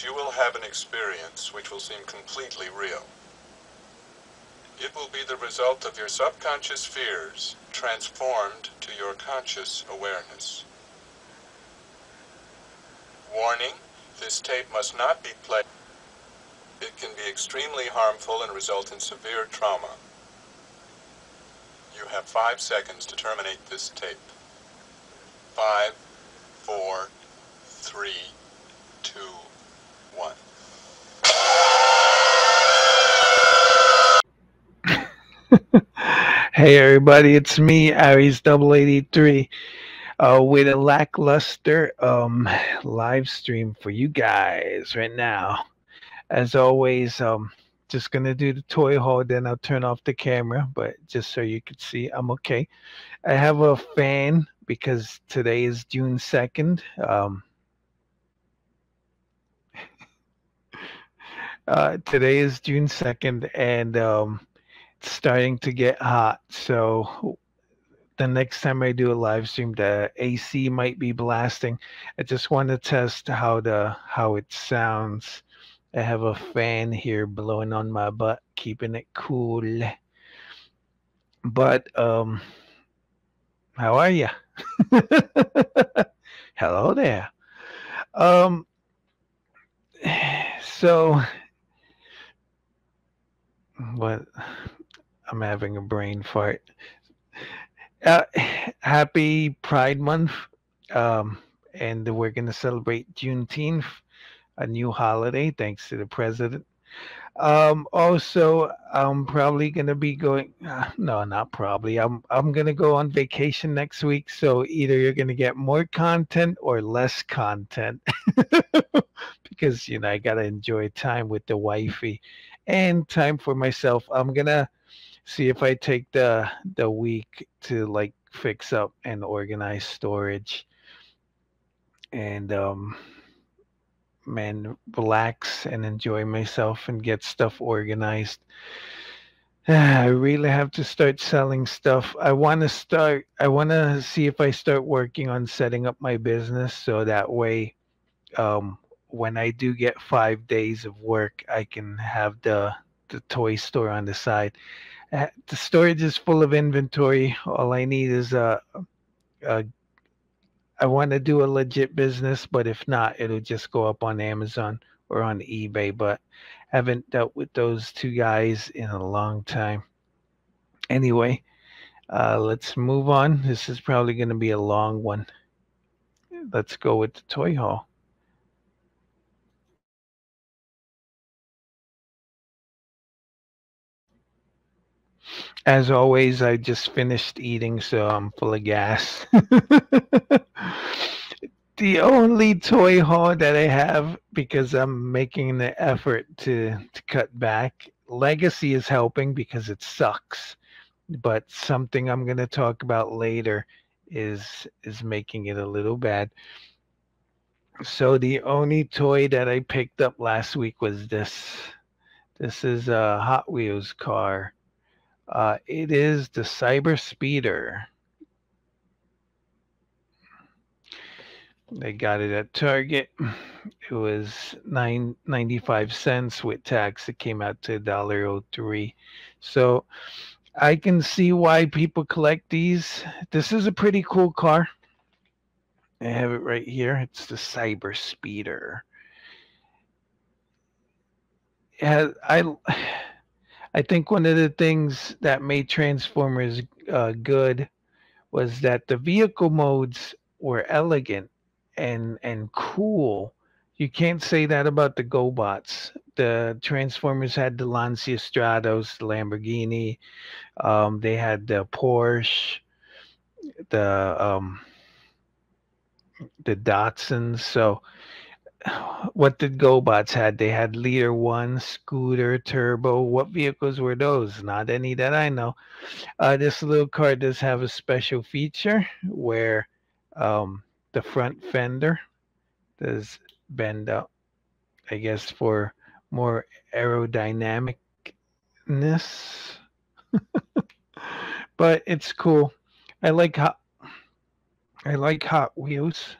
you will have an experience which will seem completely real. It will be the result of your subconscious fears transformed to your conscious awareness. Warning, this tape must not be played. It can be extremely harmful and result in severe trauma. You have five seconds to terminate this tape. Five, four, three, two, one. hey everybody, it's me, Aries Double Eighty Three, uh, with a lackluster um live stream for you guys right now. As always, um, just gonna do the toy haul, then I'll turn off the camera, but just so you can see, I'm okay. I have a fan because today is June second. Um, uh, today is June second, and um it's starting to get hot. So the next time I do a live stream, the AC might be blasting. I just want to test how the how it sounds. I have a fan here blowing on my butt, keeping it cool. But um how are you? Hello there. Um so what I'm having a brain fart. Uh, happy Pride Month. Um, and we're going to celebrate Juneteenth, a new holiday, thanks to the president. Um, also, I'm probably going to be going, uh, no, not probably. I'm, I'm going to go on vacation next week. So either you're going to get more content or less content because, you know, I got to enjoy time with the wifey and time for myself. I'm to, see if I take the the week to like fix up and organize storage and um man relax and enjoy myself and get stuff organized. I really have to start selling stuff. I want to start I want to see if I start working on setting up my business so that way um when I do get 5 days of work I can have the the toy store on the side uh, the storage is full of inventory. All I need is a. a I want to do a legit business, but if not, it'll just go up on Amazon or on eBay. But haven't dealt with those two guys in a long time. Anyway, uh, let's move on. This is probably going to be a long one. Let's go with the toy haul. As always, I just finished eating, so I'm full of gas. the only toy haul that I have, because I'm making the effort to, to cut back, Legacy is helping because it sucks. But something I'm going to talk about later is is making it a little bad. So the only toy that I picked up last week was this. This is a Hot Wheels car uh, it is the Cyber Speeder. They got it at Target. It was nine ninety five cents with tax. It came out to $1.03. So I can see why people collect these. This is a pretty cool car. I have it right here. It's the Cyber Speeder. It has, I I think one of the things that made Transformers uh, good was that the vehicle modes were elegant and and cool. You can't say that about the GoBots. The Transformers had the Lancia Stratos, the Lamborghini. Um, they had the Porsche, the um, the Datsuns. So what did GoBots had? They had Leader One, Scooter, Turbo. What vehicles were those? Not any that I know. Uh, this little car does have a special feature where um, the front fender does bend up, I guess, for more aerodynamicness. but it's cool. I like hot. I like Hot Wheels.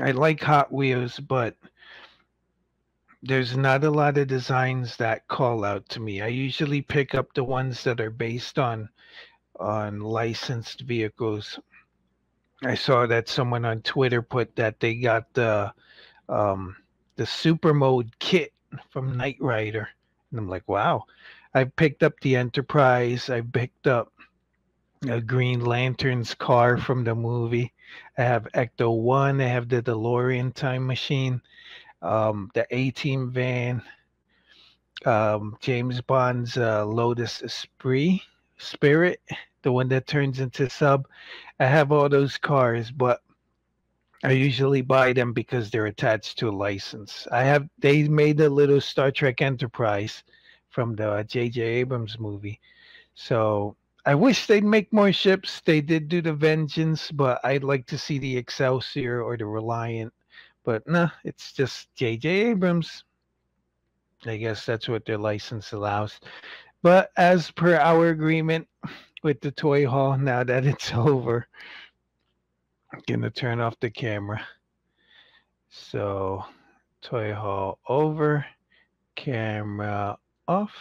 I like Hot Wheels, but there's not a lot of designs that call out to me. I usually pick up the ones that are based on on licensed vehicles. I saw that someone on Twitter put that they got the um, the super mode kit from Knight Rider, and I'm like, wow. I picked up the Enterprise. I picked up a Green Lantern's car from the movie. I have Ecto One. I have the DeLorean time machine, um, the A Team van, um, James Bond's uh, Lotus Esprit Spirit, the one that turns into sub. I have all those cars, but I usually buy them because they're attached to a license. I have they made a little Star Trek Enterprise from the J.J. Abrams movie, so I wish they'd make more ships. They did do the Vengeance, but I'd like to see the Excelsior or the Reliant. But nah, it's just J.J. Abrams. I guess that's what their license allows. But as per our agreement with the toy haul, now that it's over, I'm gonna turn off the camera. So, toy haul over, camera off,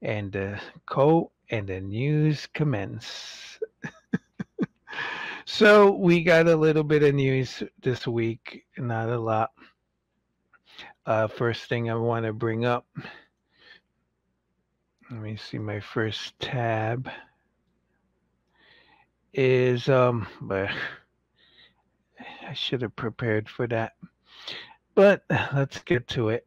and the coat and the news commence. so we got a little bit of news this week, not a lot. Uh, first thing I want to bring up. Let me see my first tab is um but I should have prepared for that. But let's get to it.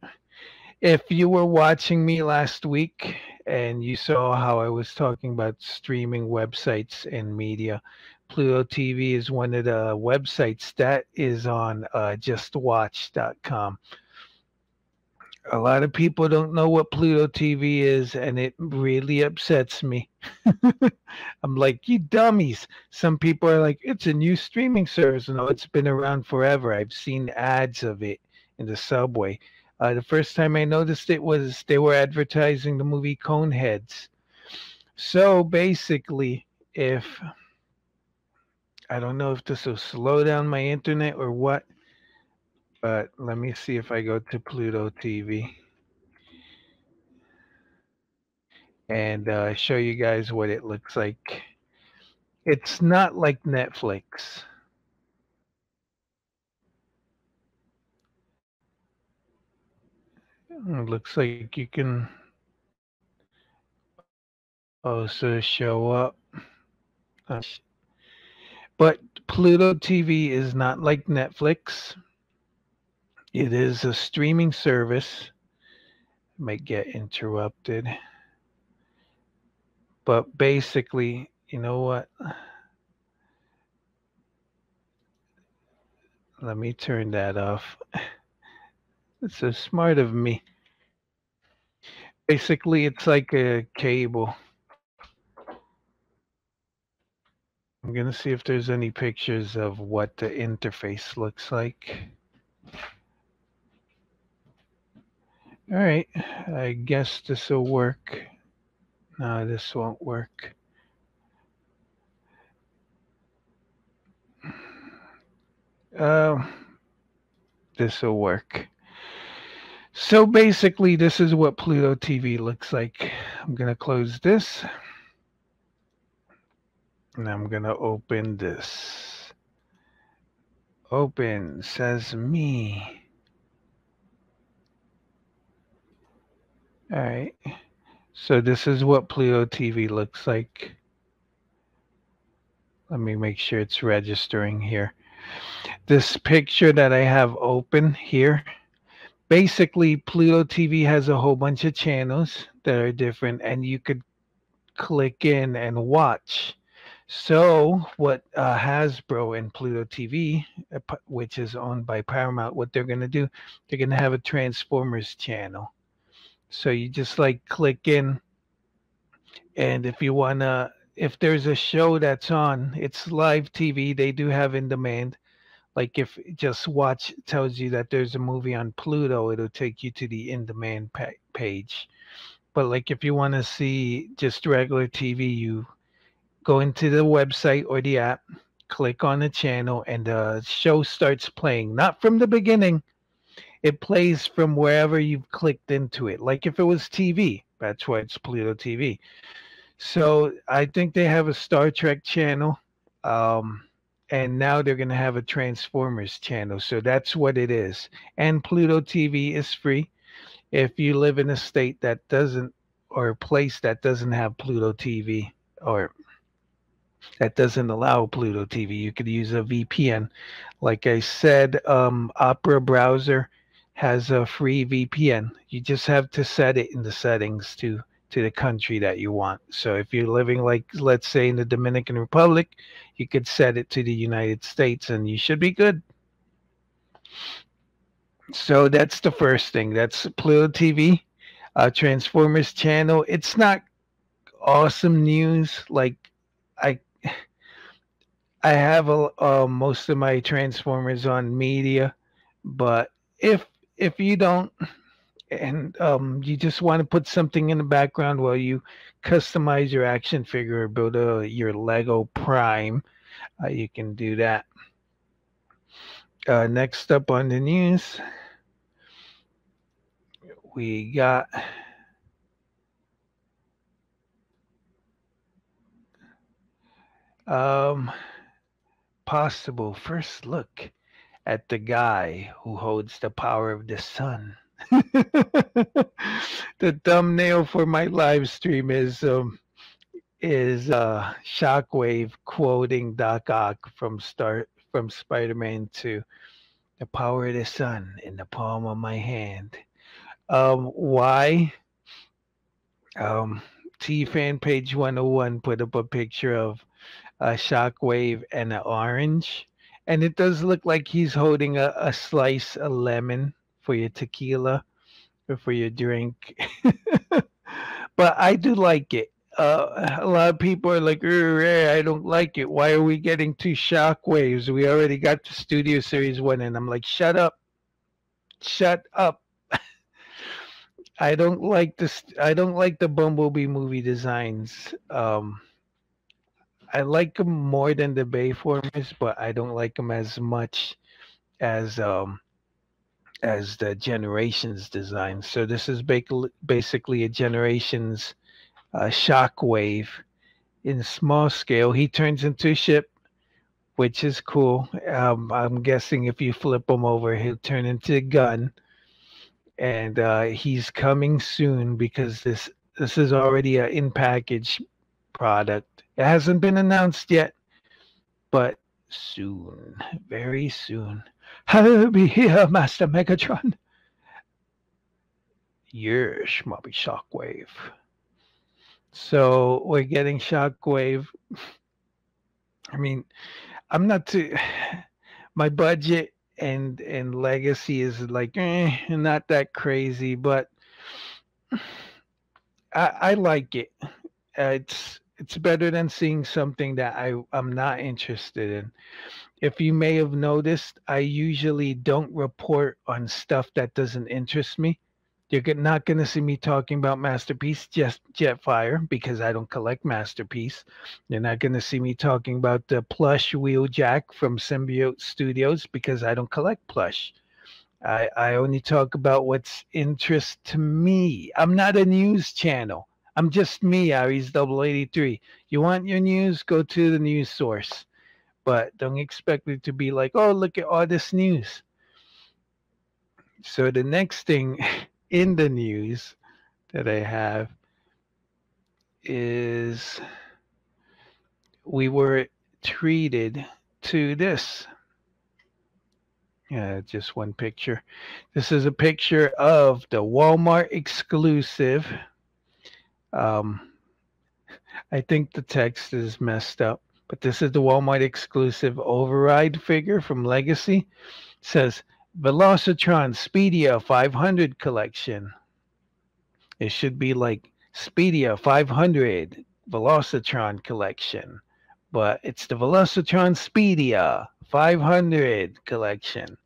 If you were watching me last week and you saw how I was talking about streaming websites and media, Pluto TV is one of the websites that is on uh, justwatch.com a lot of people don't know what Pluto TV is, and it really upsets me. I'm like, you dummies. Some people are like, it's a new streaming service. No, it's been around forever. I've seen ads of it in the subway. Uh, the first time I noticed it was they were advertising the movie Coneheads. So basically, if I don't know if this will slow down my internet or what, but let me see if I go to Pluto TV and uh, show you guys what it looks like. It's not like Netflix. It looks like you can also show up. Uh, but Pluto TV is not like Netflix. It is a streaming service. Might get interrupted. But basically, you know what? Let me turn that off. It's so smart of me. Basically, it's like a cable. I'm going to see if there's any pictures of what the interface looks like. All right, I guess this will work. No, this won't work. Uh, this will work. So basically, this is what Pluto TV looks like. I'm going to close this. And I'm going to open this. Open says me. All right. So this is what Pluto TV looks like. Let me make sure it's registering here. This picture that I have open here, basically Pluto TV has a whole bunch of channels that are different and you could click in and watch. So what uh, Hasbro and Pluto TV, uh, which is owned by Paramount, what they're going to do, they're going to have a Transformers channel so you just like click in, and if you wanna, if there's a show that's on, it's live TV. They do have in demand. Like if just watch tells you that there's a movie on Pluto, it'll take you to the in demand pa- page. But like if you want to see just regular TV, you go into the website or the app, click on the channel, and the show starts playing. Not from the beginning, it plays from wherever you've clicked into it. Like if it was TV, that's why it's Pluto TV. So I think they have a Star Trek channel. Um, and now they're going to have a Transformers channel. So that's what it is. And Pluto TV is free. If you live in a state that doesn't, or a place that doesn't have Pluto TV, or that doesn't allow Pluto TV, you could use a VPN. Like I said, um, Opera browser has a free VPN. You just have to set it in the settings to to the country that you want. So if you're living like let's say in the Dominican Republic, you could set it to the United States and you should be good. So that's the first thing. That's Pluto TV, uh, Transformers channel. It's not awesome news. Like I, I have a, uh, most of my Transformers on media, but if if you don't and um, you just want to put something in the background while you customize your action figure or build a, your Lego Prime, uh, you can do that. Uh, next up on the news, we got um, possible first look at the guy who holds the power of the sun. the thumbnail for my live stream is um, is uh, Shockwave quoting Doc Ock from Star from Spider-Man 2. The power of the sun in the palm of my hand. Um, why? Um, T fan page 101 put up a picture of a Shockwave and an orange. And it does look like he's holding a, a slice of lemon for your tequila or for your drink. but I do like it. Uh, a lot of people are like, I don't like it. Why are we getting two shockwaves? We already got the Studio Series one, and I'm like, shut up, shut up. I don't like this. I don't like the Bumblebee movie designs. Um, I like them more than the Bayformers, but I don't like them as much as um, as the generations design. So this is basically a generations uh, shockwave in small scale. He turns into a ship, which is cool. Um, I'm guessing if you flip him over, he'll turn into a gun. And uh, he's coming soon because this this is already an in package product. It hasn't been announced yet, but soon, very soon. I'll be here, Master Megatron. Yes, Mobby Shockwave. So we're getting Shockwave. I mean, I'm not too. My budget and and legacy is like eh, not that crazy, but I, I like it. Uh, it's it's better than seeing something that I I'm not interested in if you may have noticed, I usually don't report on stuff that doesn't interest me. You're not going to see me talking about Masterpiece just Jetfire because I don't collect Masterpiece. You're not going to see me talking about the plush Wheeljack from Symbiote Studios because I don't collect plush. I, I only talk about what's interest to me. I'm not a news channel. I'm just me, Aries Double 83. You want your news? Go to the news source but don't expect it to be like, oh, look at all this news. So the next thing in the news that I have is we were treated to this. Yeah, just one picture. This is a picture of the Walmart exclusive. Um, I think the text is messed up but this is the Walmart exclusive override figure from Legacy. It says Velocitron Speedia 500 collection. It should be like Speedia 500 Velocitron collection, but it's the Velocitron Speedia 500 collection.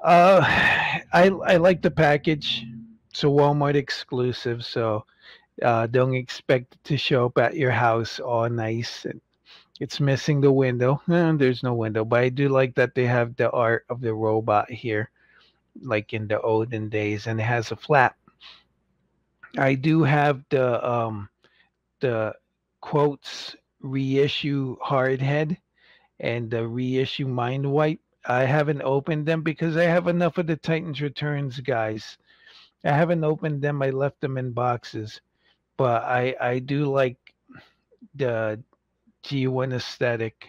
Uh, I I like the package. It's a Walmart exclusive, so uh, don't expect to show up at your house all nice and It's missing the window. Eh, there's no window, but I do like that they have the art of the robot here, like in the olden days, and it has a flap. I do have the um the quotes reissue hardhead and the reissue mind wipe. I haven't opened them because I have enough of the Titans Returns guys. I haven't opened them. I left them in boxes, but I I do like the G1 aesthetic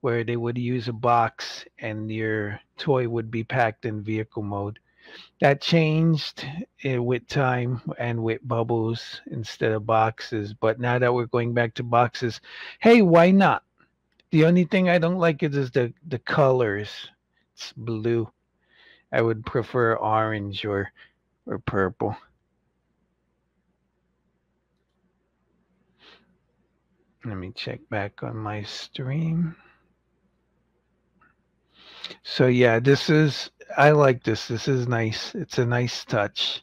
where they would use a box and your toy would be packed in vehicle mode. That changed eh, with time and with bubbles instead of boxes. But now that we're going back to boxes, hey, why not? The only thing I don't like is, is the, the colors. It's blue. I would prefer orange or or purple. Let me check back on my stream. So yeah, this is I like this. This is nice. It's a nice touch.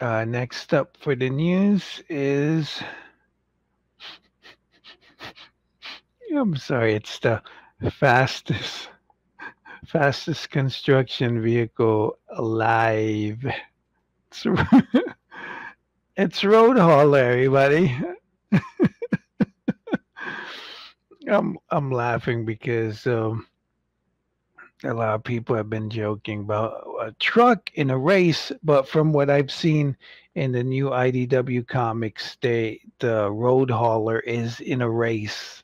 Uh, next up for the news is I'm sorry, it's the fastest fastest construction vehicle alive. It's, it's road hauler, everybody. I'm I'm laughing because um, a lot of people have been joking about a truck in a race, but from what I've seen in the new IDW comics, they the road hauler is in a race.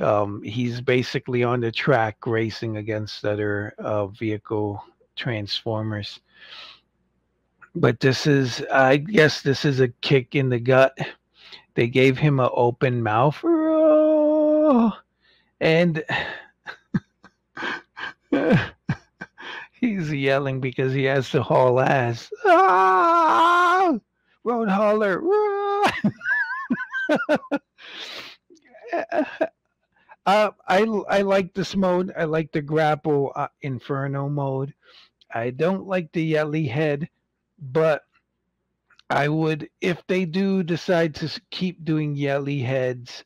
Um, he's basically on the track racing against other uh, vehicle transformers but this is i guess this is a kick in the gut they gave him an open mouth and he's yelling because he has to haul ass ah! road hauler uh, I I like this mode. I like the grapple uh, inferno mode. I don't like the yelly head but I would if they do decide to keep doing yelly heads,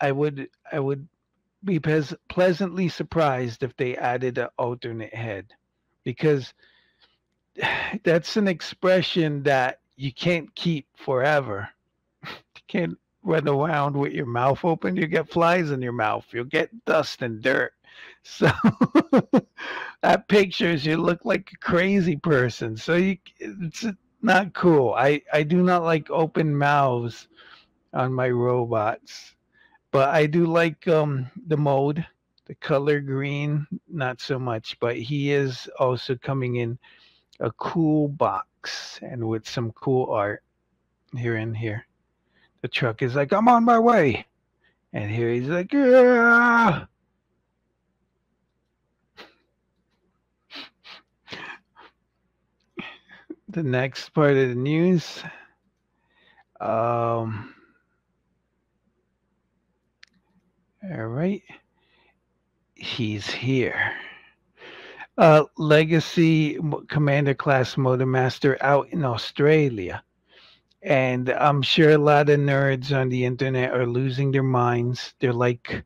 I would I would be pleasantly surprised if they added an alternate head because that's an expression that you can't keep forever. You can't run around with your mouth open. You get flies in your mouth. You'll get dust and dirt. So that pictures you look like a crazy person. So you, it's not cool. I I do not like open mouths on my robots, but I do like um the mode, the color green, not so much. But he is also coming in a cool box and with some cool art here and here. The truck is like, I'm on my way. And here he's like, yeah. The next part of the news. Um, all right. He's here. Uh, Legacy Commander Class Motormaster out in Australia. And I'm sure a lot of nerds on the internet are losing their minds. They're like,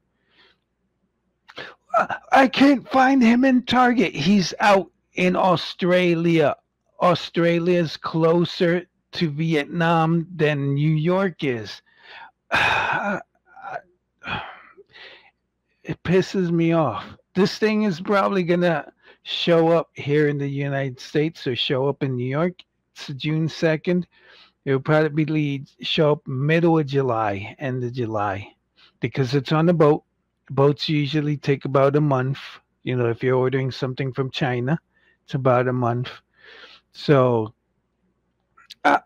I can't find him in Target. He's out in Australia. Australia's closer to Vietnam than New York is. it pisses me off. This thing is probably going to show up here in the United States or show up in New York. It's June 2nd. It'll probably show up middle of July, end of July, because it's on the boat. Boats usually take about a month. You know, if you're ordering something from China, it's about a month so, uh,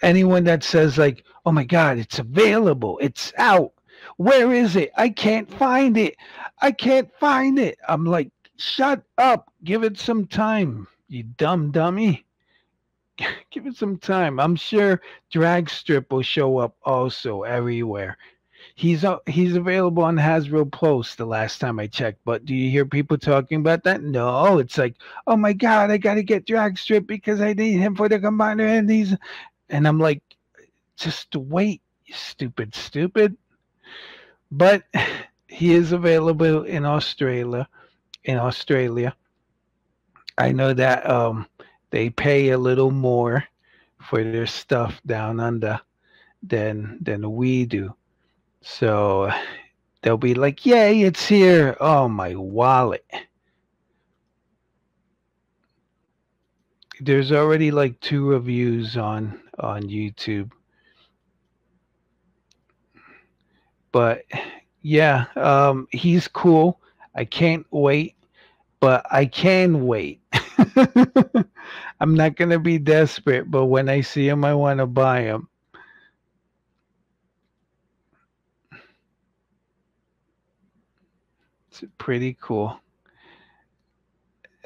anyone that says, like, oh my God, it's available, it's out, where is it? I can't find it. I can't find it. I'm like, shut up, give it some time, you dumb dummy. give it some time. I'm sure Drag Strip will show up also everywhere. He's uh, he's available on Hasbro Pulse the last time I checked. But do you hear people talking about that? No, it's like, oh my god, I gotta get drag strip because I need him for the combiner and these and I'm like, just wait, you stupid, stupid. But he is available in Australia. In Australia. I know that um they pay a little more for their stuff down under than than we do. So they'll be like, "Yay, it's here!" Oh, my wallet. There's already like two reviews on on YouTube, but yeah, um, he's cool. I can't wait, but I can wait. I'm not gonna be desperate, but when I see him, I want to buy him. It's pretty cool.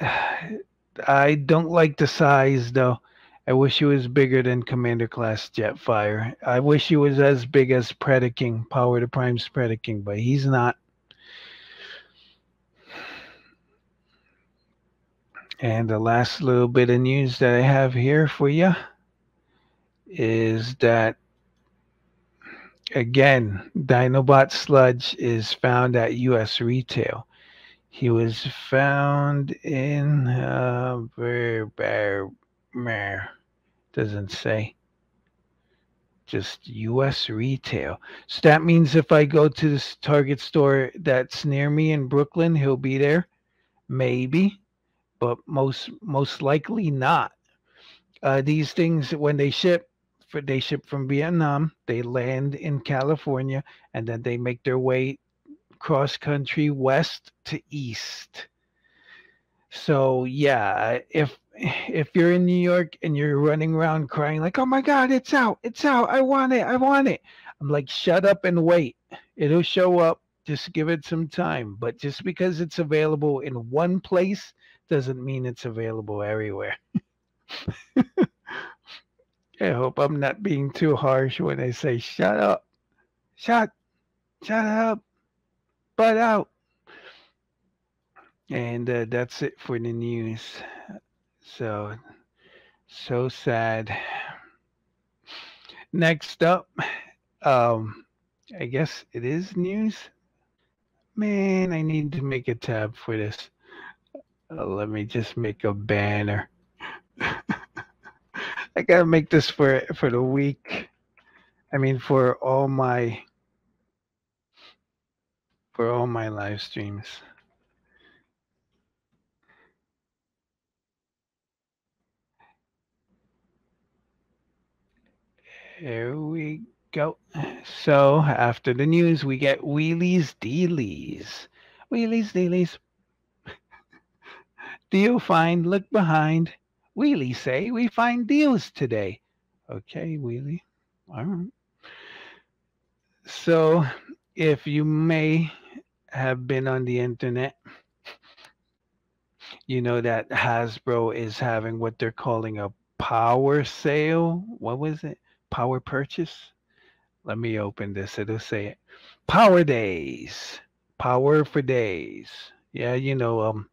I don't like the size though. I wish he was bigger than Commander Class Jetfire. I wish he was as big as Predaking, Power of the Primes Predaking, but he's not. And the last little bit of news that I have here for you is that again, Dinobot Sludge is found at U.S. retail. He was found in uh, doesn't say. Just U.S. retail. So that means if I go to this Target store that's near me in Brooklyn, he'll be there. Maybe, but most most likely not. Uh, these things when they ship they ship from Vietnam, they land in California, and then they make their way cross country west to east. So yeah, if if you're in New York and you're running around crying like, "Oh my God, it's out! It's out! I want it! I want it!" I'm like, "Shut up and wait. It'll show up. Just give it some time." But just because it's available in one place doesn't mean it's available everywhere. I hope I'm not being too harsh when I say shut up. Shut. Shut up. Butt out. And uh, that's it for the news. So, so sad. Next up, um, I guess it is news. Man, I need to make a tab for this. Uh, let me just make a banner. I gotta make this for for the week. I mean, for all my for all my live streams. Here we go. So after the news, we get wheelies dealies. Wheelies dealies. Do you find? Look behind. Wheelie say we find deals today. Okay, Wheelie. All right. So if you may have been on the internet, you know that Hasbro is having what they're calling a power sale. What was it? Power purchase? Let me open this. It'll say it. Power days. Power for days. Yeah, you know, um,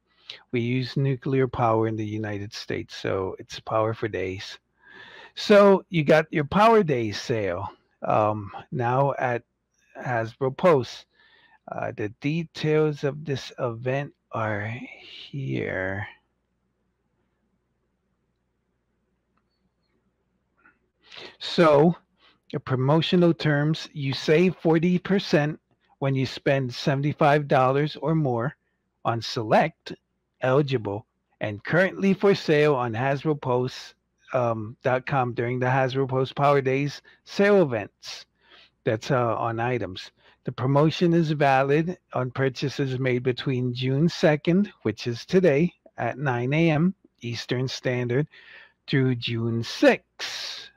we use nuclear power in the United States, so it's power for days. So you got your Power Days sale um, now at Hasbro Pulse. Uh, the details of this event are here. So, your promotional terms, you save 40% when you spend $75 or more on select eligible and currently for sale on HasbroPulse.com um, during the Hasbro Pulse Power Days sale events. That's uh, on items. The promotion is valid on purchases made between June 2nd, which is today at 9 a.m. Eastern Standard, through June 6th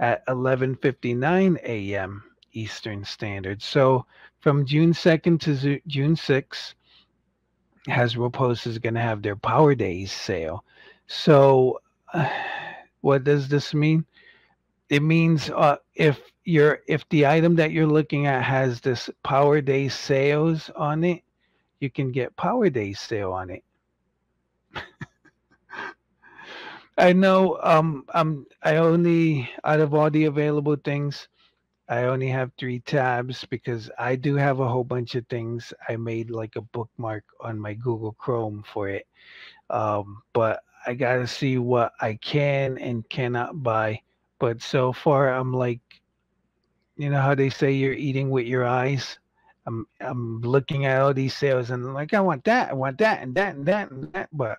at 11:59 a.m. Eastern Standard. So from June 2nd to June 6th, Hasbro Pulse is going to have their Power Days sale. So, uh, what does this mean? It means uh, if you're if the item that you're looking at has this Power Day sales on it, you can get Power Day sale on it. I know um I'm I only out of all the available things, I only have three tabs because I do have a whole bunch of things. I made like a bookmark on my Google Chrome for it. Um, but I gotta see what I can and cannot buy. But so far I'm like you know how they say you're eating with your eyes? I'm I'm looking at all these sales and I'm like, I want that, I want that, and that, and that, and that. But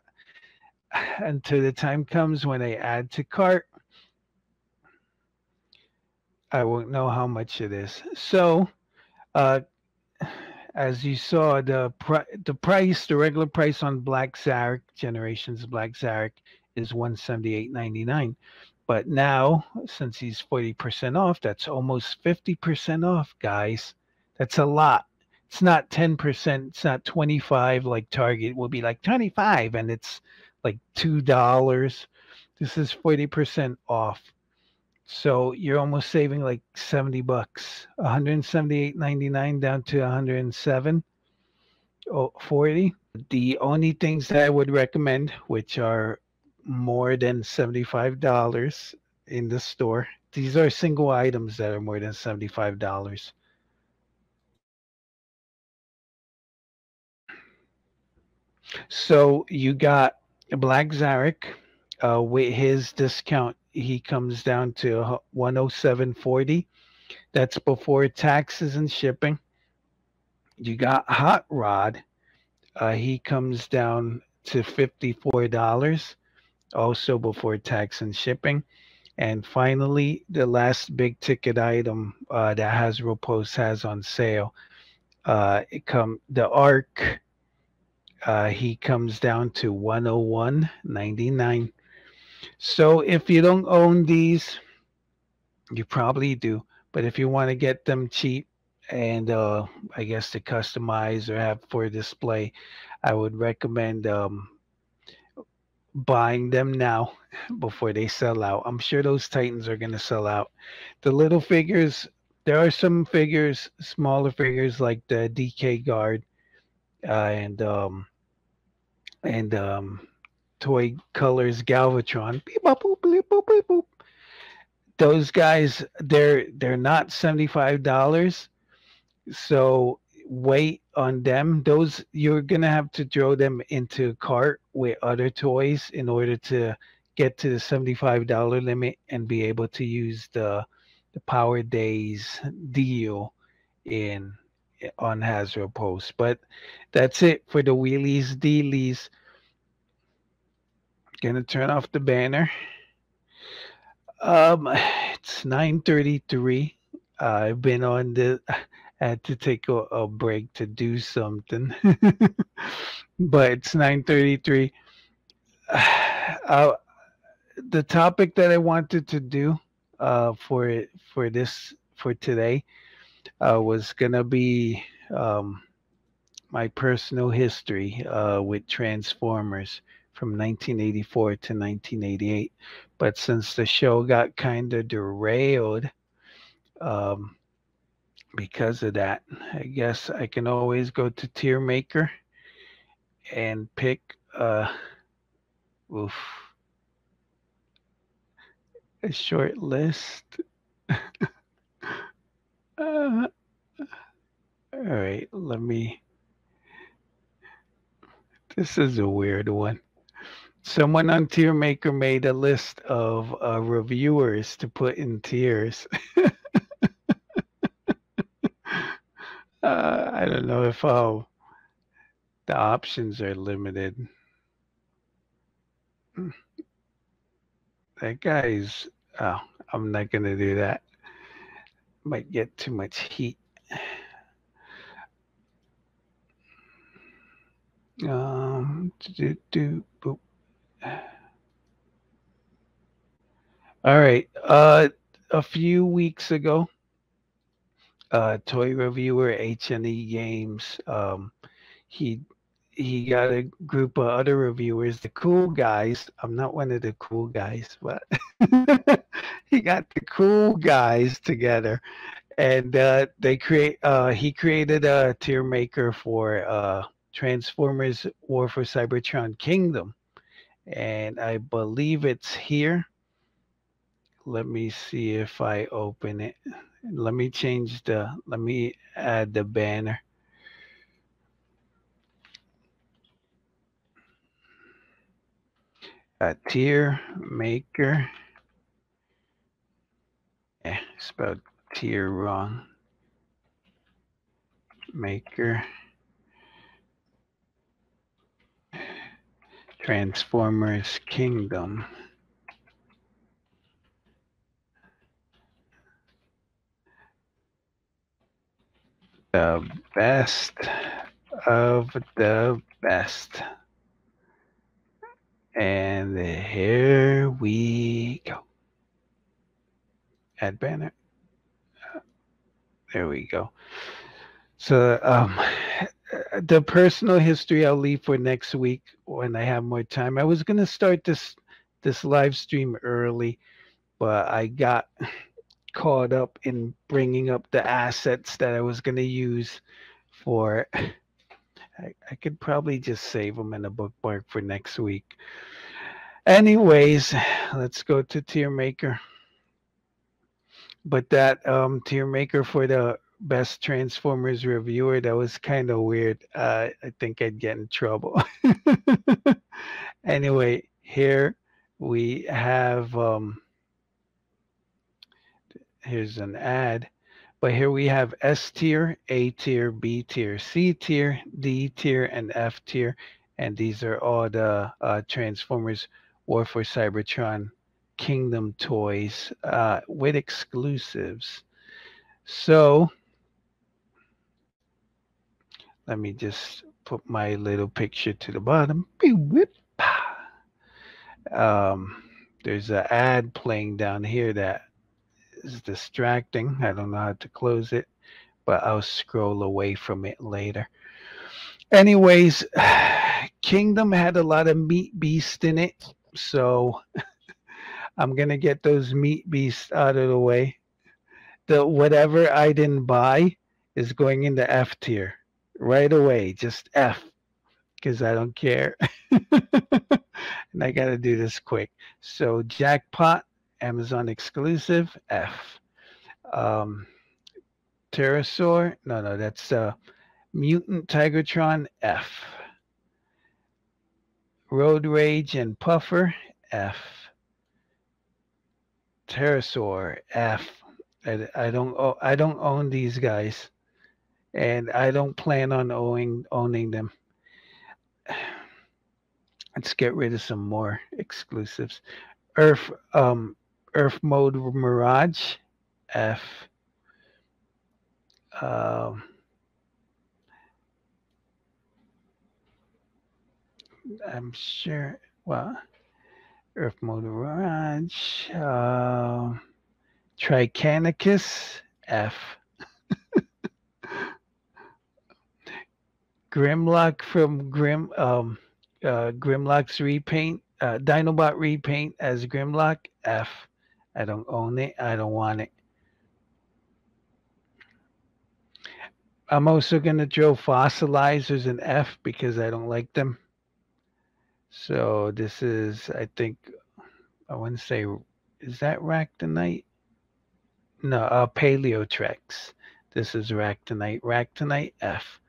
until the time comes when I add to cart, I won't know how much it is. So, uh, as you saw, the the price, the regular price on Black Zarak Generations Black Zarak is one seventy eight ninety nine. But now, since he's 40% off, that's almost 50% off, guys. That's a lot. It's not 10%, it's not 25 like Target will be like 25 and it's like $2. This is 40% off. So you're almost saving like 70 bucks. 178.99 down to 107 oh, 40. The only things that I would recommend, which are more than $75 in the store. These are single items that are more than $75. So you got Black Zarak uh, with his discount. He comes down to 107.40. That's before taxes and shipping. You got Hot Rod. Uh, he comes down to $54 also before tax and shipping. And finally, the last big ticket item uh, that Hasbro Pulse has on sale. Uh, it come the Ark. Uh, he comes down to 101.99. So if you don't own these, you probably do. But if you want to get them cheap and uh, I guess to customize or have for display, I would recommend um, buying them now before they sell out. I'm sure those Titans are going to sell out. The little figures, there are some figures, smaller figures like the DK Guard uh, and um, and um, Toy Colors Galvatron. Those guys, they're they're not seventy five dollars. So wait on them. Those you're gonna have to throw them into a cart with other toys in order to get to the seventy-five dollar limit and be able to use the the Power Days deal in on Hasbro Pulse. But that's it for the wheelies dealies. Gonna turn off the banner. Um, it's nine thirty-three. Uh, I've been on the had to take a, a break to do something. but it's 9:33. Uh, the topic that I wanted to do uh, for for this for today uh, was gonna be um, my personal history uh, with Transformers from 1984 to 1988. But since the show got kind of derailed, um, because of that. I guess I can always go to tier maker and pick uh oof, a short list. uh, all right, let me. This is a weird one. Someone on Tier Maker made a list of uh, reviewers to put in tiers. Uh, I don't know if uh, the options are limited. That guy's. Oh, I'm not gonna do that. Might get too much heat. Um, do, do, boop. All right. Uh, a few weeks ago, uh, toy reviewer H&E Games. Um, he he got a group of other reviewers, the cool guys. I'm not one of the cool guys, but he got the cool guys together, and uh, they create. Uh, he created a tier maker for uh, Transformers War for Cybertron Kingdom, and I believe it's here. Let me see if I open it. Let me change the. Let me add the banner. A tier maker. Yeah, spelled tier wrong. Maker. Transformers Kingdom. The best of the best. And here we go. Add banner. There we go. So um, the personal history I'll leave for next week when I have more time. I was gonna start this this live stream early, but I got caught up in bringing up the assets that I was gonna use for I, I could probably just save them in a bookmark for next week. Anyways, let's go to tier maker. But that um, tier maker for the best Transformers reviewer, that was kind of weird. Uh, I think I'd get in trouble. anyway, here we have um, here's an ad. But here we have S tier, A tier, B tier, C tier, D tier, and F tier. And these are all the uh, Transformers War for Cybertron Kingdom toys uh, with exclusives. So let me just put my little picture to the bottom. Um, there's an ad playing down here that is distracting. I don't know how to close it, but I'll scroll away from it later. Anyways, Kingdom had a lot of meat beast in it, so I'm gonna get those meat beasts out of the way. The whatever I didn't buy is going into F tier right away, just F, because I don't care. and I gotta do this quick. So jackpot Amazon exclusive F. Um, Terrorsaur, no, no, that's uh, Mutant Tigertron F. Road Rage and Puffer F. Pterosaur, F. I, I don't oh, I don't own these guys, and I don't plan on owning owning them. Let's get rid of some more exclusives. Earth um Earth Mode Mirage F. Um, I'm sure. Well, Earth Mode Mirage. Uh, Tricranius F. Grimlock from Grim um, uh, Grimlock's repaint, uh, Dinobot repaint as Grimlock F. I don't own it. I don't want it. I'm also going to throw fossilizers an F because I don't like them. So this is, I think, I to say, is that Ractonite? No, uh, Paleotrex. This is Ractonite. Ractonite F.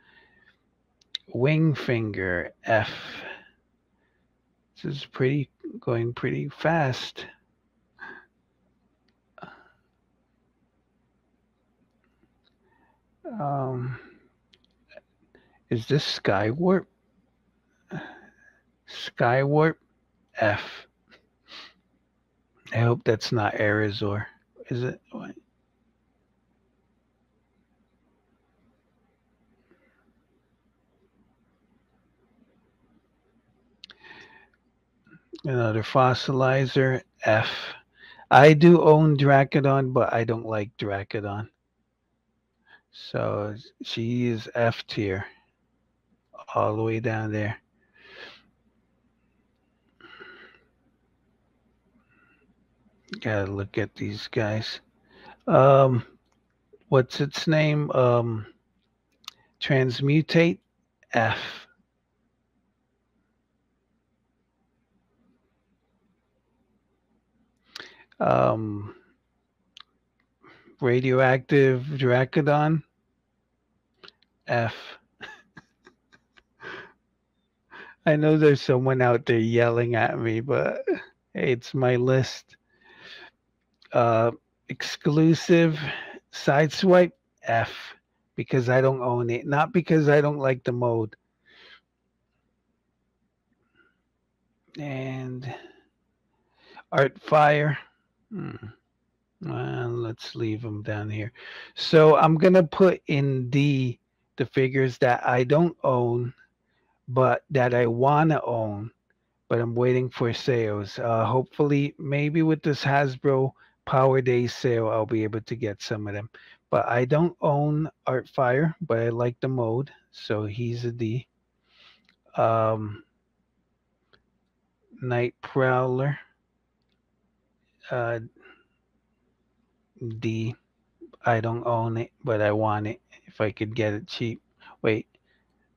Wingfinger F. This is pretty, going pretty fast. Um, is this Skywarp? Skywarp F. I hope that's not Airazor. Is it? What? Another fossilizer F. I do own Dracodon, but I don't like Dracodon. So she is F tier all the way down there. Gotta look at these guys. Um, what's its name? Um, transmutate F. Um, radioactive Dracodon F. I know there's someone out there yelling at me, but hey, it's my list. Uh, exclusive sideswipe F because I don't own it, not because I don't like the mode. And Artfire. Hmm. Well, let's leave them down here. So I'm gonna put in D the figures that I don't own, but that I wanna own, but I'm waiting for sales. Uh, hopefully, maybe with this Hasbro Power Day sale, I'll be able to get some of them. But I don't own Artfire, but I like the mode, so he's a D. Um, Night Prowler. Uh, D. I don't own it, but I want it if I could get it cheap. Wait,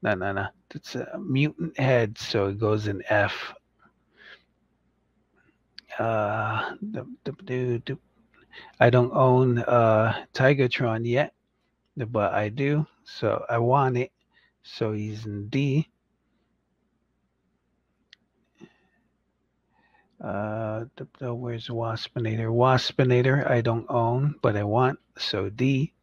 no, no, no. It's a mutant head, so it goes in F. Uh, I don't own uh, Tigertron yet, but I do, so I want it. So he's in D. Uh, where's Waspinator? Waspinator I don't own, but I want, so D.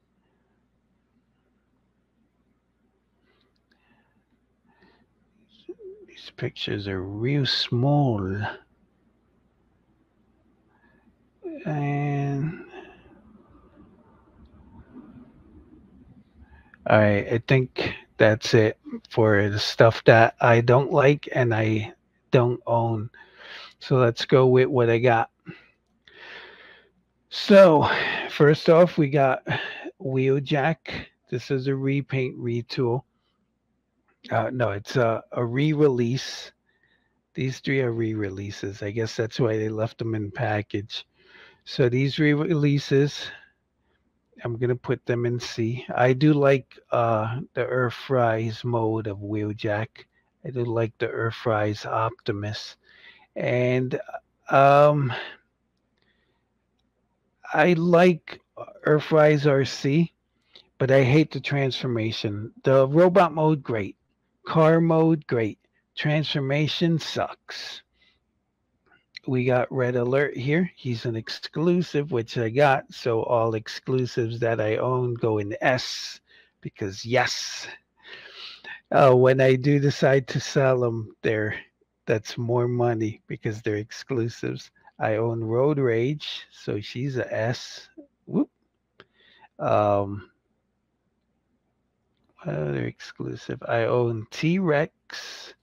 These pictures are real small. And all right, I think that's it for the stuff that I don't like and I don't own. So let's go with what I got. So first off, we got Wheeljack. This is a repaint retool. Uh, no, it's a, a re-release. These three are re-releases. I guess that's why they left them in package. So these re-releases, I'm gonna put them in C. I do like uh, the Earthrise mode of Wheeljack. I do like the Earthrise Optimus and um, I like Earthrise RC, but I hate the transformation. The robot mode, great. Car mode, great. Transformation sucks. We got Red Alert here. He's an exclusive, which I got. So all exclusives that I own go in S because yes. Uh, when I do decide to sell them, they're that's more money because they're exclusives. I own Road Rage, so she's a S. Whoop. Um, other exclusive. I own T Rex.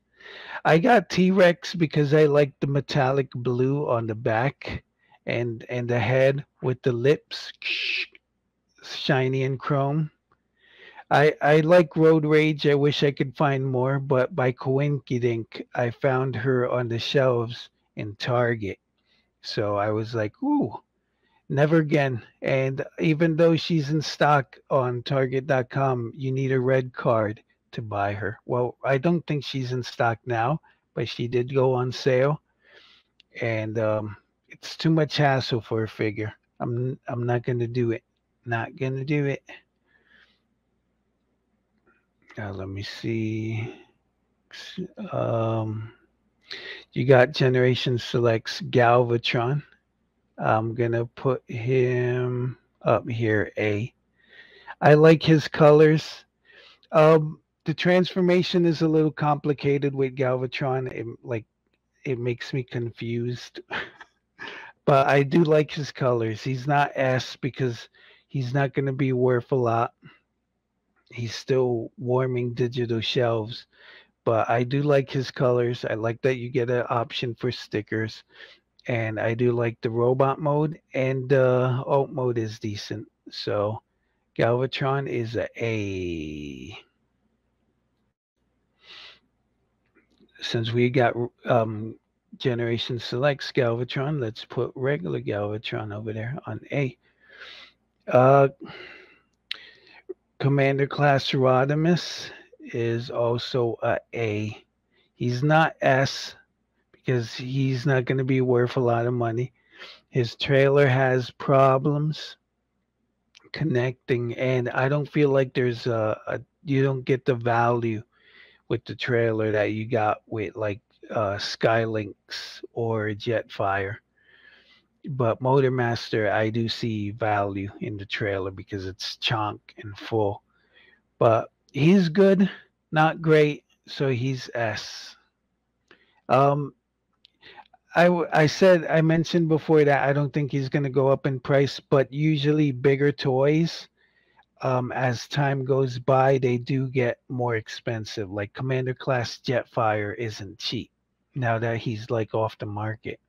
I got T Rex because I like the metallic blue on the back and and the head with the lips shiny and chrome. I I like Road Rage. I wish I could find more, but by coinkydink, I found her on the shelves in Target. So I was like, ooh, never again. And even though she's in stock on Target.com, you need a red card to buy her. Well, I don't think she's in stock now, but she did go on sale, and um, it's too much hassle for a figure. I'm I'm not gonna do it. Not gonna do it. Uh, let me see. Um, you got Generation Selects Galvatron. I'm gonna put him up here. A. I like his colors. Um, the transformation is a little complicated with Galvatron. It, like, it makes me confused. but I do like his colors. He's not S because he's not going to be worth a lot he's still warming digital shelves but i do like his colors i like that you get an option for stickers and i do like the robot mode and uh alt mode is decent so galvatron is a a since we got um Generation Selects Galvatron. Let's put regular Galvatron over there on A. Uh, Commander Class Rodimus is also a A. He's not S because he's not going to be worth a lot of money. His trailer has problems connecting, and I don't feel like there's a, a you don't get the value with the trailer that you got with like uh, Skylynx or Jetfire. But Motormaster, I do see value in the trailer because it's chunk and full. But he's good, not great, so he's S. Um, I, I said I mentioned before that I don't think he's going to go up in price, but usually bigger toys, um, as time goes by, they do get more expensive. Like Commander Class Jetfire isn't cheap now that he's like off the market.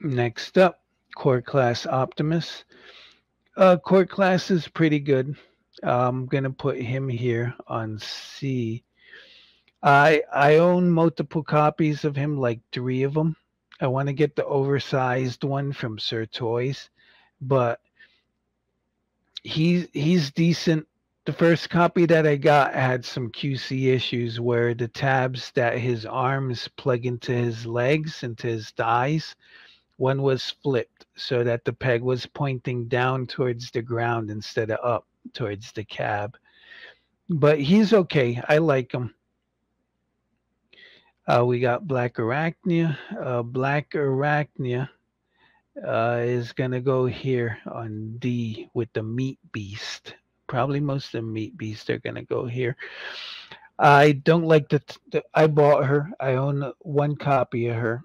Next up, core class Optimus. Uh, core class is pretty good. I'm gonna put him here on C. I I own multiple copies of him, like three of them. I want to get the oversized one from Sir Toys, but he's he's decent. The first copy that I got had some QC issues where the tabs that his arms plug into his legs, into his thighs, one was flipped so that the peg was pointing down towards the ground instead of up towards the cab. But he's okay. I like him. Uh, we got Black Arachnia. Uh, Black Arachnia uh, is going to go here on D with the Meat Beast. Probably most of the Meat Beast are going to go here. I don't like the, the, I bought her. I own one copy of her.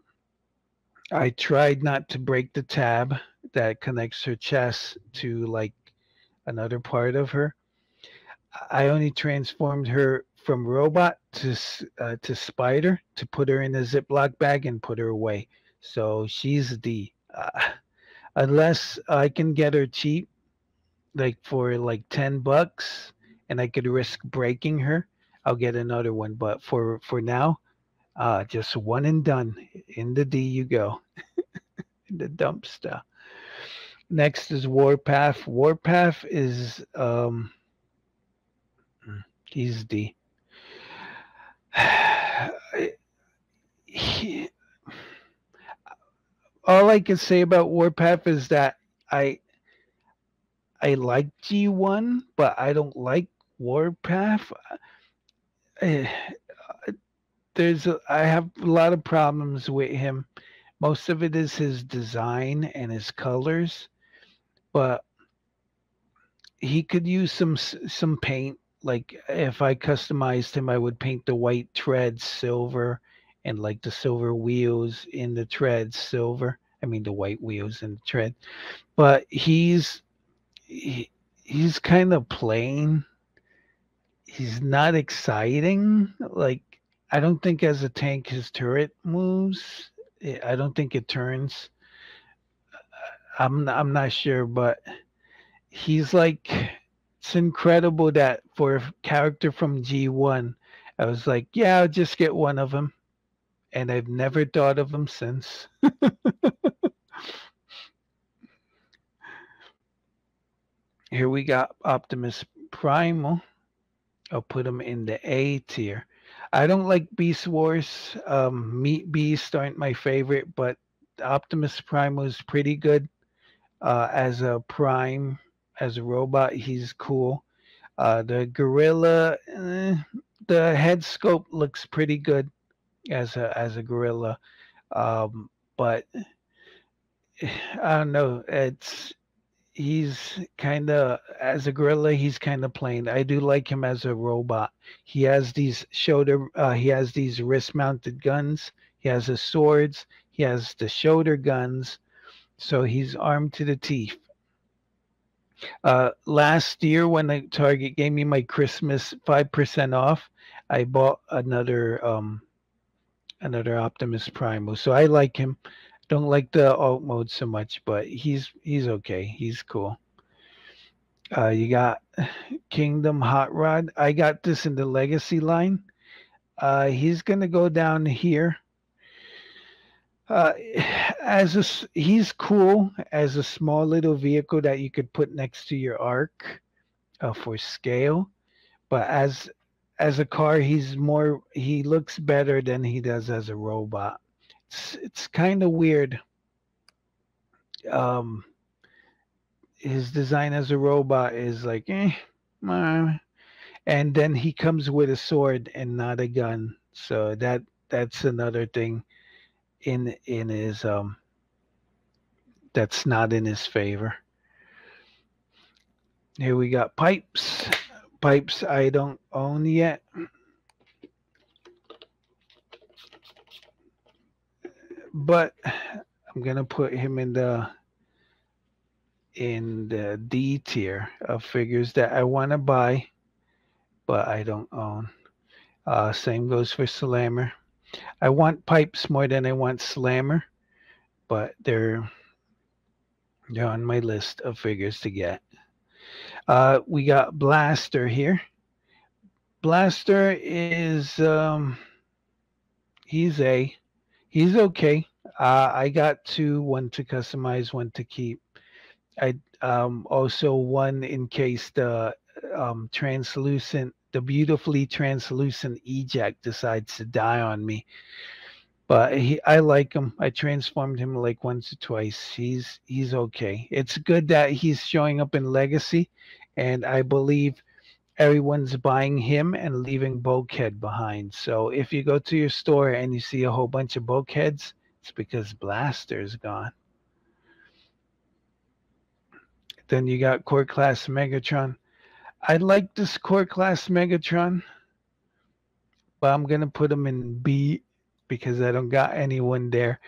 I tried not to break the tab that connects her chest to like another part of her. I only transformed her from robot to uh, to spider to put her in a Ziploc bag and put her away. So she's the uh, unless I can get her cheap, like for like ten bucks, and I could risk breaking her. I'll get another one, but for for now, uh, just one and done. In the D you go. In the dumpster. Next is Warpath. Warpath is um he's the he, all I can say about Warpath is that I I like G1, but I don't like Warpath. Uh, there's a, I have a lot of problems with him. Most of it is his design and his colors, but he could use some some paint. Like if I customized him, I would paint the white treads silver and like the silver wheels in the treads silver. I mean the white wheels in the tread. But he's he, he's kind of plain. He's not exciting. Like I don't think as a tank his turret moves. Eh, I don't think it turns. I'm I'm not sure, but he's like it's incredible that for a character from G1, I was like, yeah, I'll just get one of them, and I've never thought of him since. Here we got Optimus Primal. I'll put him in the A tier. I don't like Beast Wars. Um, Meat Beast aren't my favorite, but Optimus Prime was pretty good uh, as a Prime, as a robot. He's cool. Uh, the Gorilla, eh, the head scope looks pretty good as a as a gorilla, um, but I don't know. It's he's kind of as a gorilla he's kind of plain. I do like him as a robot. He has these shoulder uh, he has these wrist mounted guns. He has the swords. He has the shoulder guns. So he's armed to the teeth. Uh, last year when the target gave me my christmas 5% off i bought another um another optimus primal. So i like him don't like the alt mode so much, but he's he's okay. He's cool. Uh, you got Kingdom Hot Rod. I got this in the Legacy line. Uh, he's gonna go down here. Uh, as a, he's cool as a small little vehicle that you could put next to your Ark uh, for scale, but as as a car, he's more he looks better than he does as a robot. It's it's kind of weird. Um, his design as a robot is like, eh, and then he comes with a sword and not a gun. So that that's another thing in in his um that's not in his favor. Here we got pipes. Pipes I don't own yet. But I'm gonna put him in the in the D tier of figures that I want to buy, but I don't own. Uh, same goes for Slammer. I want pipes more than I want Slammer, but they're they're on my list of figures to get. Uh, we got Blaster here. Blaster is um, he's a he's okay. Uh, I got two, one to customize, one to keep. I um, also one in case the um, translucent, the beautifully translucent eject decides to die on me. But he, I like him. I transformed him like once or twice. He's he's okay. It's good that he's showing up in Legacy, and I believe everyone's buying him and leaving Bulkhead behind. So if you go to your store and you see a whole bunch of Bulkheads, it's because Blaster's gone. Then you got core class Megatron. I like this core class Megatron, but I'm gonna put him in B because I don't got anyone there.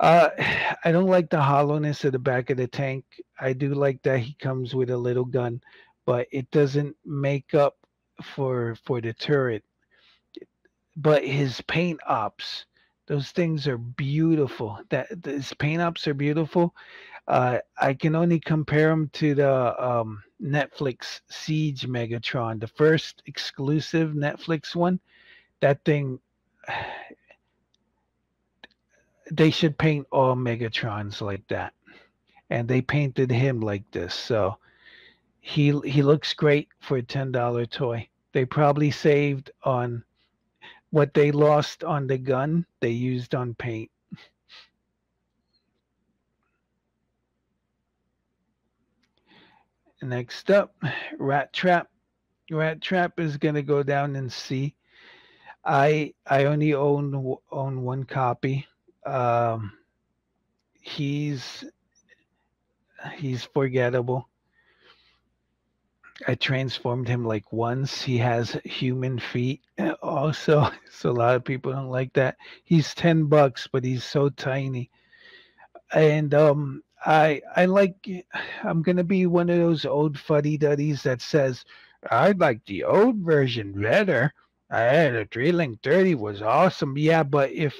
Uh, I don't like the hollowness of the back of the tank. I do like that he comes with a little gun, but it doesn't make up for for the turret. But his paint ops, those things are beautiful. That his paint ops are beautiful. Uh, I can only compare them to the um, Netflix Siege Megatron, the first exclusive Netflix one. That thing, they should paint all Megatrons like that, and they painted him like this. So he he looks great for a ten dollar toy. They probably saved on what they lost on the gun. They used on paint. Next up, Rat Trap. Rat Trap is gonna go down and see. I I only own own one copy. Um, he's he's forgettable. I transformed him like once. He has human feet also, so a lot of people don't like that. He's 10 bucks, but he's so tiny. And um I I like I'm gonna be one of those old fuddy duddies that says I like the old version better. I had a Drilling 30 was awesome. Yeah, but if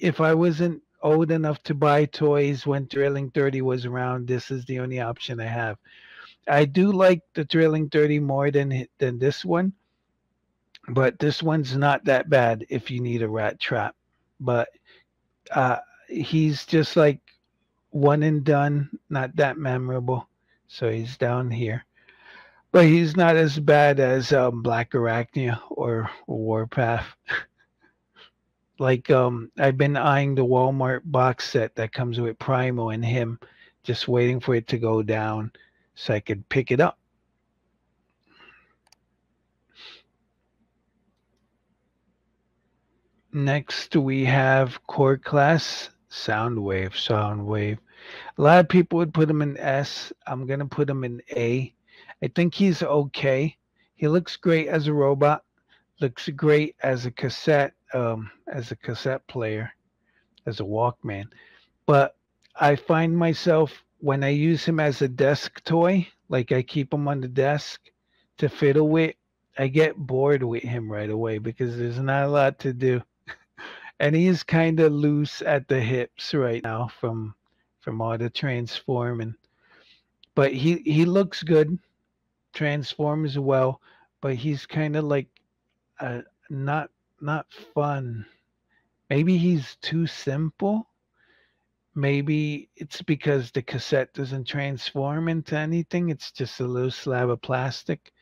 if I wasn't old enough to buy toys when Drilling 30 was around, this is the only option I have. I do like the Drilling 30 more than than this one, but this one's not that bad if you need a rat trap. But uh, he's just like one and done, not that memorable. So he's down here. But he's not as bad as um, Black Arachnia or Warpath. like um, I've been eyeing the Walmart box set that comes with Primo and him, just waiting for it to go down so I could pick it up. Next, we have core class Soundwave, sound wave. A lot of people would put him in S. I'm going to put him in A. I think he's okay. He looks great as a robot. Looks great as a cassette, um, as a cassette player, as a Walkman. But I find myself when I use him as a desk toy, like I keep him on the desk to fiddle with, I get bored with him right away because there's not a lot to do and he's kind of loose at the hips right now from from all the transforming. But he he looks good. transforms well, but he's kind of like uh, not not fun. Maybe he's too simple. Maybe it's because the cassette doesn't transform into anything. It's just a little slab of plastic.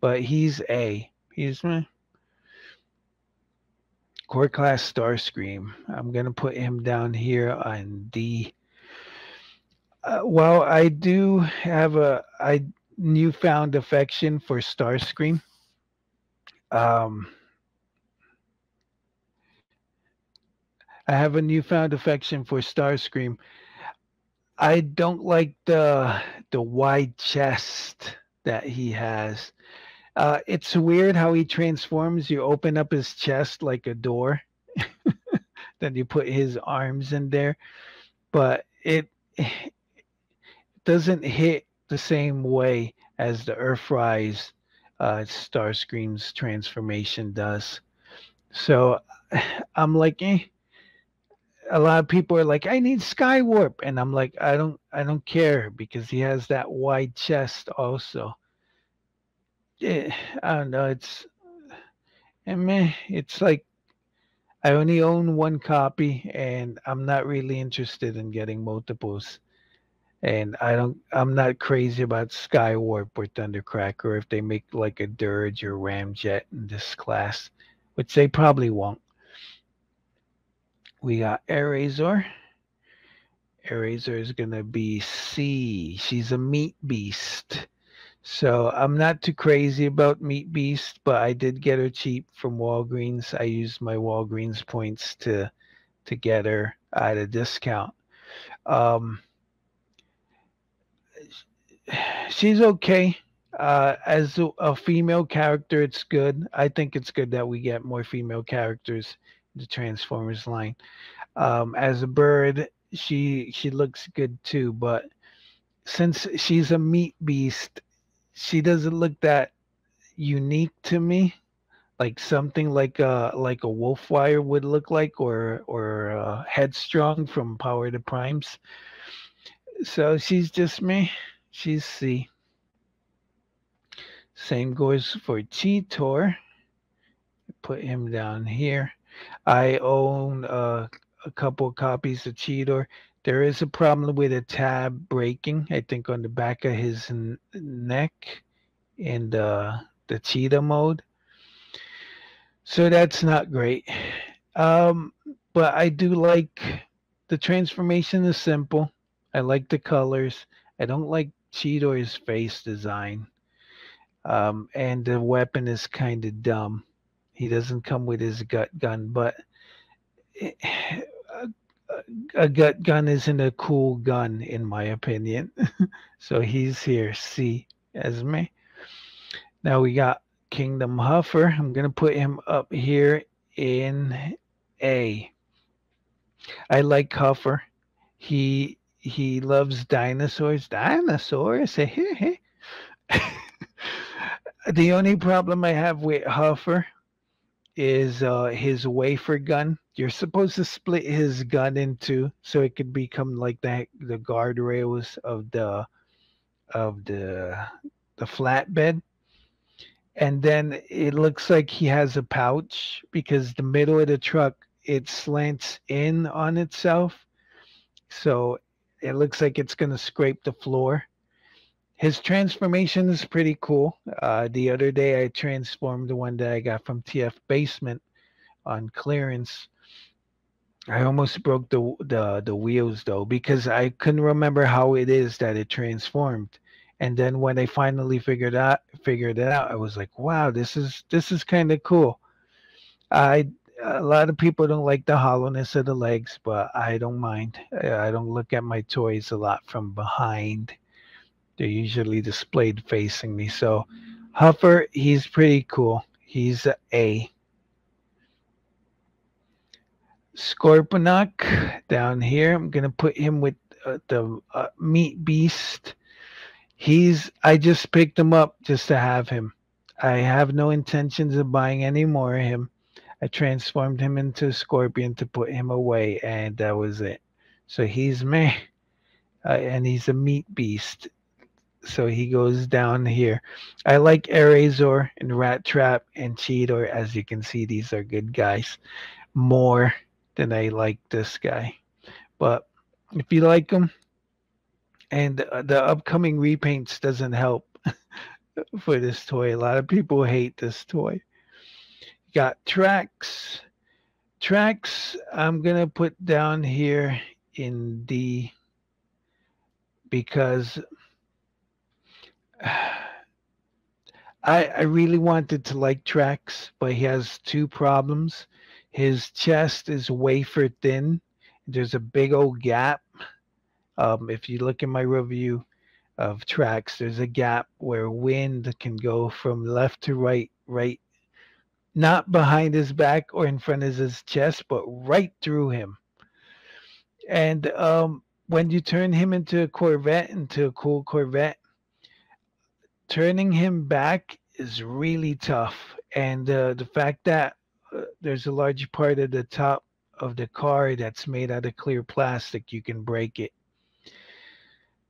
But he's A. He's me. Core class Starscream. I'm gonna put him down here on D. Uh, well, I do have a I newfound affection for Starscream. Um, I have a newfound affection for Starscream. I don't like the the wide chest that he has. Uh, it's weird how he transforms. You open up his chest like a door, then you put his arms in there, but it, it doesn't hit the same way as the Earthrise uh, Starscream's transformation does. So I'm like, eh. A lot of people are like, I need Skywarp, and I'm like, I don't, I don't care because he has that wide chest also it, I don't know. It's, eh, I mean, it's like I only own one copy, and I'm not really interested in getting multiples. And I don't, I'm not crazy about Skywarp or Thundercracker if they make like a Dirge or Ramjet in this class, which they probably won't. We got Airazor. Airazor is gonna be C. She's a meat beast. So I'm not too crazy about Meat Beast, but I did get her cheap from Walgreens. I used my Walgreens points to to get her at a discount. Um, she's okay. Uh, as a, a, female character, it's good. I think it's good that we get more female characters the Transformers line. Um, as a bird, she she looks good too, but since she's a meat beast, she doesn't look that unique to me. Like something like a like a Wolfwire would look like or or uh, headstrong from Power of the Primes. So she's just me. She's c. Same goes for cheetor. Put him down here i own uh, a couple copies of cheetor there is a problem with a tab breaking, I think, on the back of his n- neck in the, the cheetah mode. So that's not great. Um, but I do like the transformation is simple. I like the colors. I don't like Cheetor's face design. Um, and the weapon is kind of dumb. He doesn't come with his gut gun, but it, a gut gun isn't a cool gun in my opinion. so he's here. C as me. Now we got Kingdom Huffer. I'm gonna put him up here in A. I like Huffer. He he loves dinosaurs. Dinosaurs. the only problem I have with Huffer is uh, his wafer gun. You're supposed to split his gun into so it could become like the the guardrails of the of the the flatbed. And then it looks like he has a pouch because the middle of the truck it slants in on itself. So it looks like it's going to scrape the floor his transformation is pretty cool. Uh, the other day, I transformed the one that I got from TF Basement on clearance. I almost broke the the the wheels though because I couldn't remember how it is that it transformed. And then when I finally figured out figured it out, I was like, "Wow, this is this is kind of cool." I a lot of people don't like the hollowness of the legs, but I don't mind. I don't look at my toys a lot from behind. They're usually displayed facing me. So Huffer, he's pretty cool. He's a A. Scorponok down here. I'm gonna put him with uh, the uh, meat beast. He's. I just picked him up just to have him. I have no intentions of buying any more of him. I transformed him into a scorpion to put him away, and that was it. So he's me, uh, and he's a meat beast so he goes down here. I like Airazor and Rat Trap and Cheetor. As you can see, these are good guys more than I like this guy. But if you like them, and the upcoming repaints doesn't help for this toy. A lot of people hate this toy. Got tracks. Tracks, I'm going to put down here in D because I, I really wanted to like tracks, but he has two problems. His chest is wafer thin. There's a big old gap. Um, if you look at my review of tracks, there's a gap where wind can go from left to right, right, not behind his back or in front of his chest, but right through him. And um, when you turn him into a Corvette, into a cool Corvette, turning him back is really tough. And uh, the fact that uh, there's a large part of the top of the car that's made out of clear plastic, you can break it.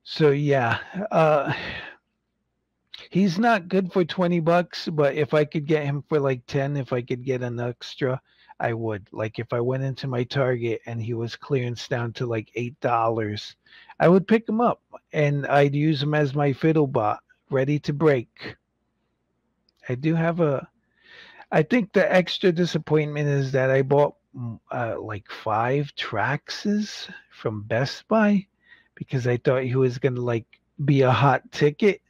So yeah, uh, he's not good for 20 bucks, but if I could get him for like 10, if I could get an extra, I would. Like if I went into my Target and he was clearance down to like $8, I would pick him up and I'd use him as my fiddle bot ready to break. I do have a. I think the extra disappointment is that I bought mm, uh, like five Traxes from Best Buy because I thought he was gonna like be a hot ticket,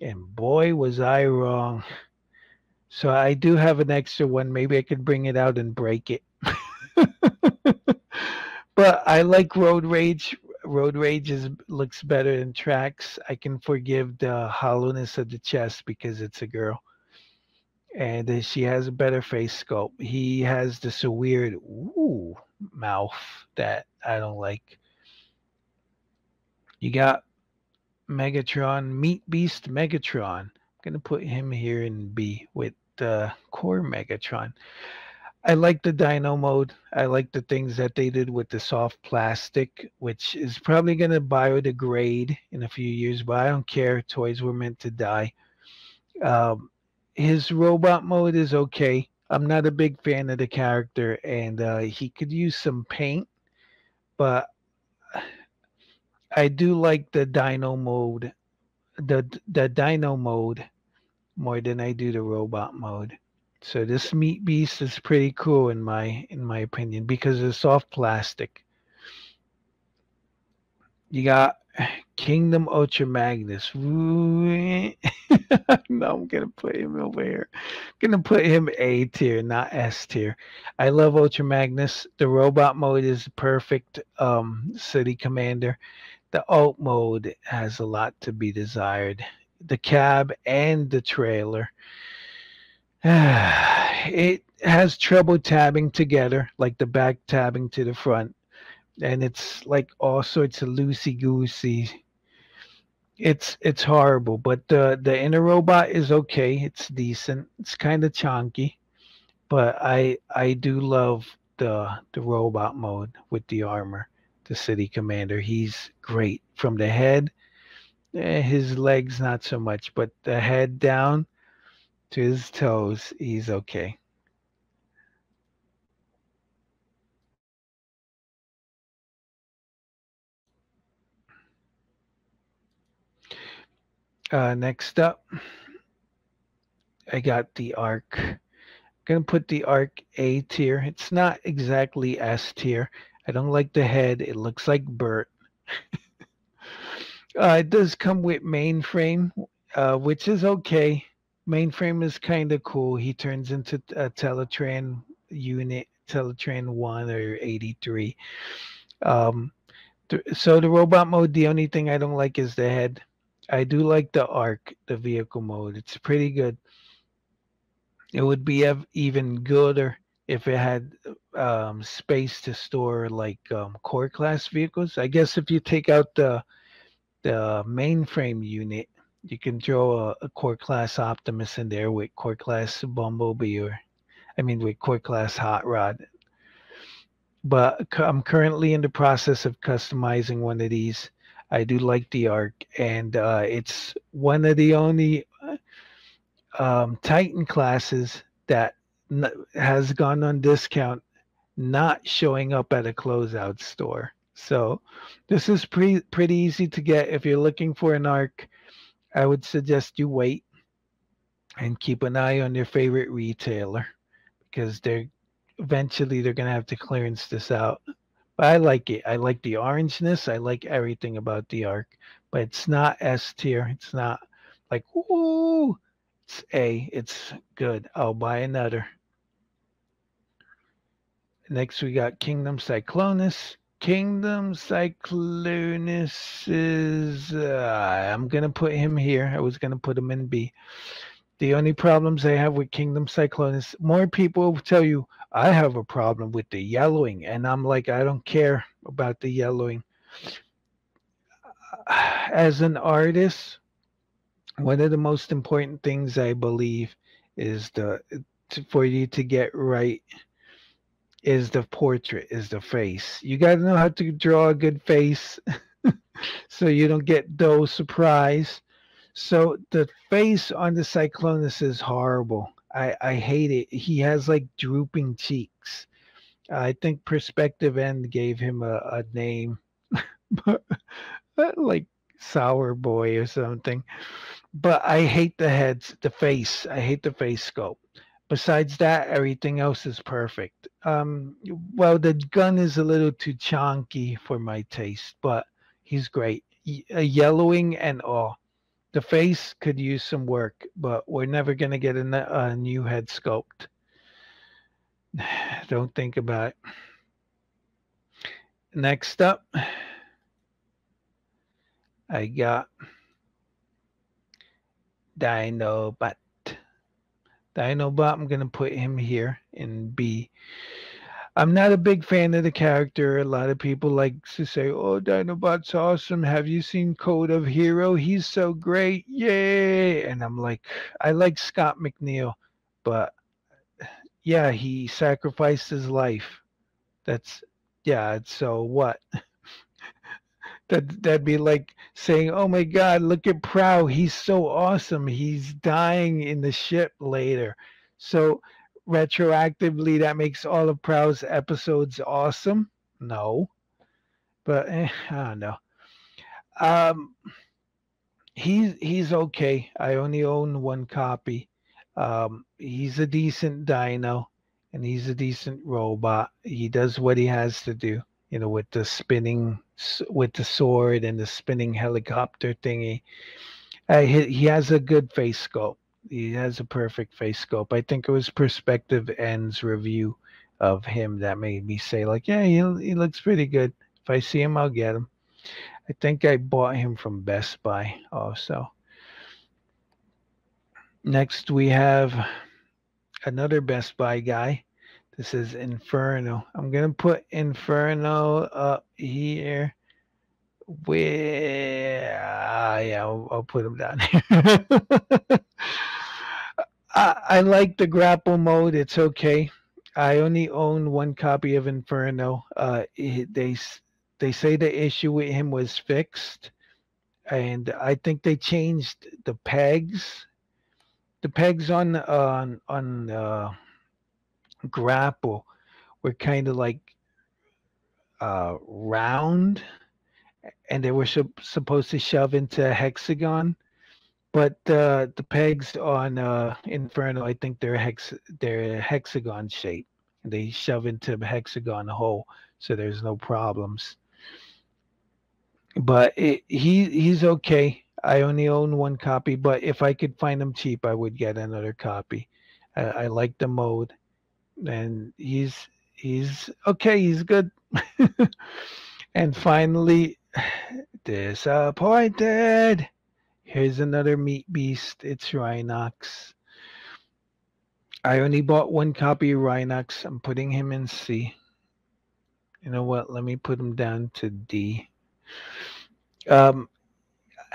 and boy was I wrong. So I do have an extra one. Maybe I could bring it out and break it. but I like Road Rage Road Rage is looks better than Tracks. I can forgive the hollowness of the chest because it's a girl, and she has a better face sculpt. He has this weird ooh mouth that I don't like. You got Megatron, Meat Beast Megatron. I'm gonna put him here in B with the core Megatron. I like the dino mode. I like the things that they did with the soft plastic, which is probably going to biodegrade in a few years, but I don't care. Toys were meant to die. Um, his robot mode is okay. I'm not a big fan of the character, and uh, he could use some paint, but I do like the dino mode, the the dino mode, more than I do the robot mode. So this meat beast is pretty cool in my in my opinion because it's soft plastic. You got Kingdom Ultra Magnus. no, I'm gonna put him over here. I'm gonna put him A tier, not S tier. I love Ultra Magnus. The robot mode is perfect. Um, City Commander. The alt mode has a lot to be desired. The cab and the trailer it has trouble tabbing together, like the back tabbing to the front. And it's like all sorts of loosey goosey. It's it's horrible, but the the inner robot is okay. It's decent. It's kind of chunky, but I I do love the the robot mode with the armor. The city commander, he's great from the head. Eh, his legs not so much, but the head down to his toes, he's okay. Uh, next up, I got the Ark. I'm gonna put the Ark A tier. It's not exactly S tier. I don't like the head. It looks like Bert. uh, it does come with mainframe, uh, which is okay mainframe is kind of cool. He turns into a Teletran unit, Teletran 1 or 83. Um, th- so the robot mode, the only thing I don't like is the head. I do like the Ark, the vehicle mode. It's pretty good. It would be ev- even gooder if it had um, space to store like um, core class vehicles. I guess if you take out the the mainframe unit you can throw a, a core class Optimus in there with core class Bumblebee or, I mean, with core class Hot Rod. But I'm currently in the process of customizing one of these. I do like the Ark, and uh, it's one of the only um, Titan classes that has gone on discount, not showing up at a closeout store. So this is pretty pretty easy to get. If you're looking for an Ark, I would suggest you wait and keep an eye on your favorite retailer because they're eventually they're gonna have to clearance this out. But I like it. I like the orangeness. I like everything about the Ark. But it's not S tier. It's not like ooh. It's A. It's good. I'll buy another. Next we got Kingdom Cyclonus. Kingdom Cyclonus is uh, I'm gonna put him here. I was gonna put him in B. The only problems I have with Kingdom Cyclonus, more people will tell you I have a problem with the yellowing, and I'm like, I don't care about the yellowing. As an artist, one of the most important things I believe is the to, for you to get right is the portrait, is the face. You got to know how to draw a good face so you don't get those surprise. So the face on the Cyclonus is horrible. I, I hate it. He has like drooping cheeks. I think Perspective End gave him a, a name, like Sour Boy or something. But I hate the heads, the face. I hate the face sculpt. Besides that, everything else is perfect. Um, well, the gun is a little too chunky for my taste, but he's great. A yellowing and all. The face could use some work, but we're never going to get a, a new head sculpt. Don't think about it. Next up, I got Dinobot. Dinobot, I'm going to put him here in B. I'm not a big fan of the character. A lot of people like to say, "Oh, Dinobot's awesome. Have you seen Code of Hero? He's so great. Yay!" And I'm like, I like Scott McNeill, but yeah, he sacrificed his life. That's yeah, so what? that that'd be like saying, "Oh my God, look at Prowl. He's so awesome. He's dying in the ship later." So retroactively that makes all of Prowl's episodes awesome? No. But eh, I don't know. Um he's he's okay. I only own one copy. Um he's a decent dino and he's a decent robot. He does what he has to do, you know, with the spinning with the sword and the spinning helicopter thingy. Uh, he, he has a good face sculpt he has a perfect face sculpt. I think it was Perspective End's review of him that made me say like, yeah, he, he looks pretty good. If I see him, I'll get him. I think I bought him from Best Buy also. Next, we have another Best Buy guy. This is Inferno. I'm going to put Inferno up here. Where, yeah, I'll, I'll put him down here. I, I like the grapple mode. It's okay. I only own one copy of Inferno. Uh, they they say the issue with him was fixed, and I think they changed the pegs. The pegs on on on uh, grapple were kind of like uh, round, and they were supposed to shove into a hexagon but uh, the pegs on uh, Inferno, I think they're hex they're hexagon shape. They shove into a hexagon hole, so there's no problems. But it, he he's okay. I only own one copy, but if I could find him cheap, I would get another copy. I, I like the mode, and he's he's okay. He's good. and finally, disappointed. Here's another meat beast. It's Rhinox. I only bought one copy of Rhinox. I'm putting him in C. You know what? Let me put him down to D. Um,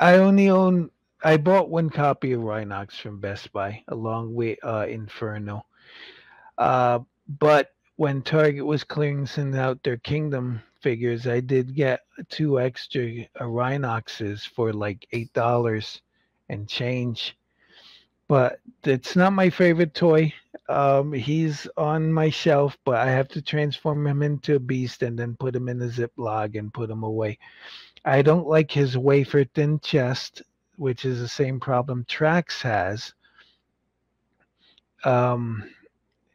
I only own. I bought one copy of Rhinox from Best Buy along with uh, Inferno. Uh, but when Target was clearing out their Kingdom figures, I did get two extra Rhinoxes for like eight dollars and change. But it's not my favorite toy. Um, he's on my shelf, but I have to transform him into a beast and then put him in a Ziploc and put him away. I don't like his wafer thin chest, which is the same problem Tracks has. Um,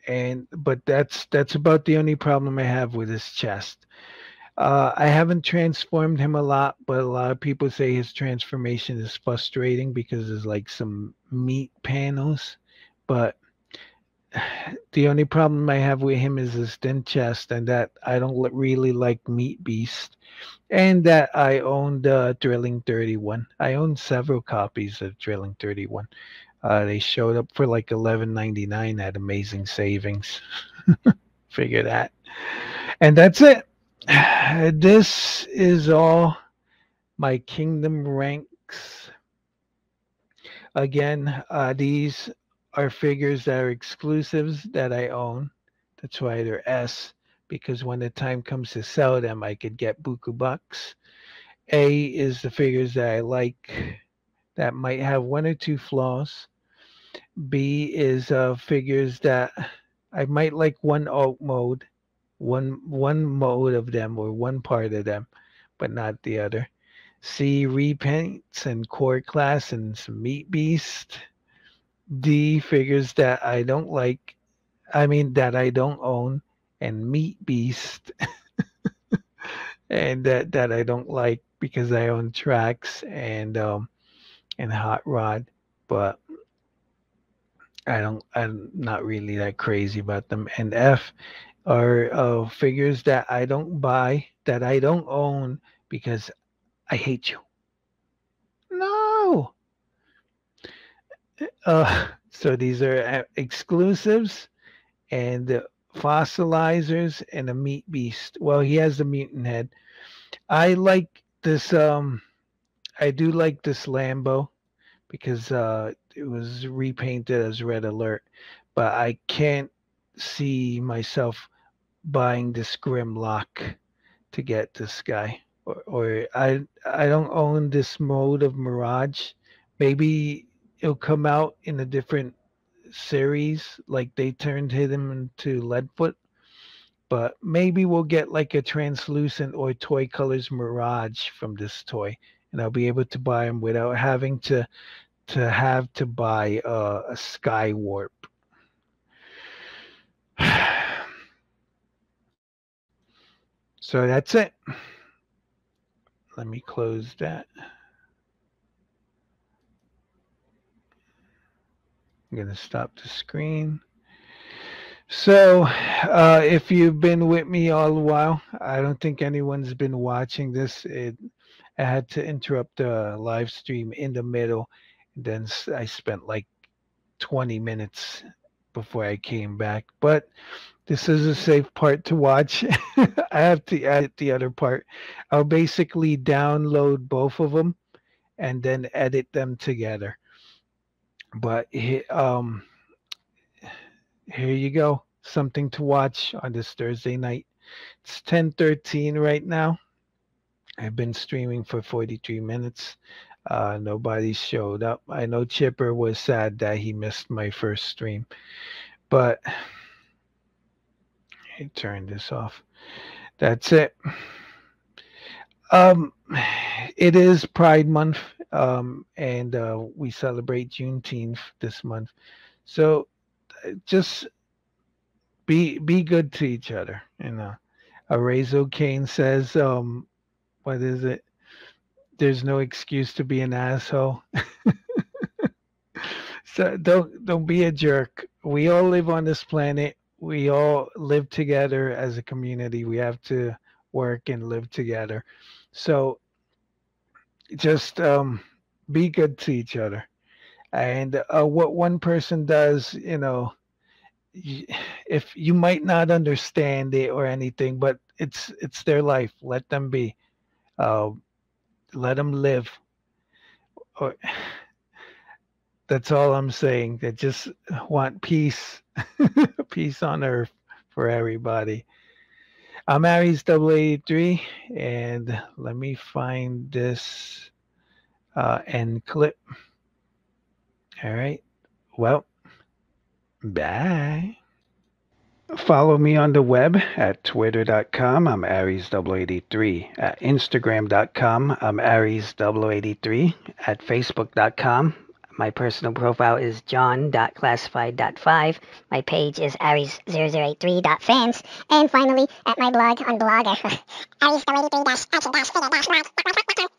and but that's that's about the only problem I have with his chest. Uh, I haven't transformed him a lot, but a lot of people say his transformation is frustrating because there's like some meat panels. But the only problem I have with him is his thin chest, and that I don't really like Meat Beast, and that I owned uh, Drilling 31. I own several copies of Drilling 31. Uh, they showed up for like 11.99 at Amazing Savings. Figure that, and that's it. This is all my Kingdom ranks. Again, uh, these are figures that are exclusives that I own. That's why they're S, because when the time comes to sell them, I could get buku bucks. A is the figures that I like that might have one or two flaws. B is uh, figures that I might like one alt mode, one one mode of them or one part of them, but not the other. C repaints and core class and some meat beast. D figures that I don't like, I mean that I don't own, and Meat Beast, and that that I don't like because I own tracks and um and Hot Rod, but I don't I'm not really that crazy about them. And F are uh, figures that I don't buy, that I don't own because I hate you. No. Uh, so these are uh, exclusives and fossilizers and a meat beast. Well, he has the mutant head. I like this. Um, I do like this Lambo because uh, it was repainted as Red Alert, but I can't see myself buying this Grimlock to get this guy. Or, or I I don't own this mode of Mirage. Maybe it'll come out in a different series, like they turned him into Leadfoot. But maybe we'll get like a translucent or toy colors Mirage from this toy, and I'll be able to buy him without having to to have to buy a Skywarp. so that's it. Let me close that. I'm going to stop the screen. So, uh, if you've been with me all the while, I don't think anyone's been watching this. It, I had to interrupt the live stream in the middle. Then I spent like 20 minutes before I came back. But this is a safe part to watch. I have to edit the other part. I'll basically download both of them and then edit them together but um, here you go. Something to watch on this Thursday night. It's 10:13 right now. I've been streaming for 43 minutes. Uh, nobody showed up. I know Chipper was sad that he missed my first stream, but I turned this off. That's it. Um, it is Pride Month, um, and uh, we celebrate Juneteenth this month. So uh, just be be good to each other. You know, Arazo Kane says, um, "What is it? There's no excuse to be an asshole." so don't don't be a jerk. We all live on this planet. We all live together as a community. We have to work and live together. So just um, be good to each other. And uh, what one person does, you know, if you might not understand it or anything, but it's it's their life. Let them be. Uh, let them live. Or that's all I'm saying. They just want peace, peace on earth for everybody. I'm Aries 83, and let me find this uh, end clip. All right. Well, bye. Follow me on the web at twitter.com. I'm Aries083. At Instagram.com. I'm Aries083. At Facebook.com. My personal profile is john.classified.5. My page is aries0083.fans. And finally, at my blog on Blogger, aries083-action-figure-blog.